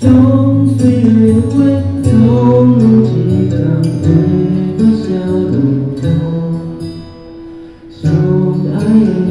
trong suy nghĩ quyết không nên chỉ cảm thấy có sao đủ đau dù ai